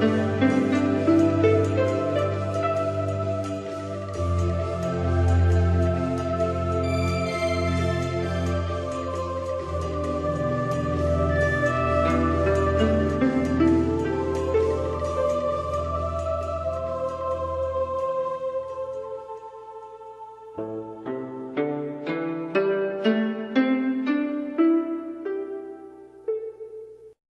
Música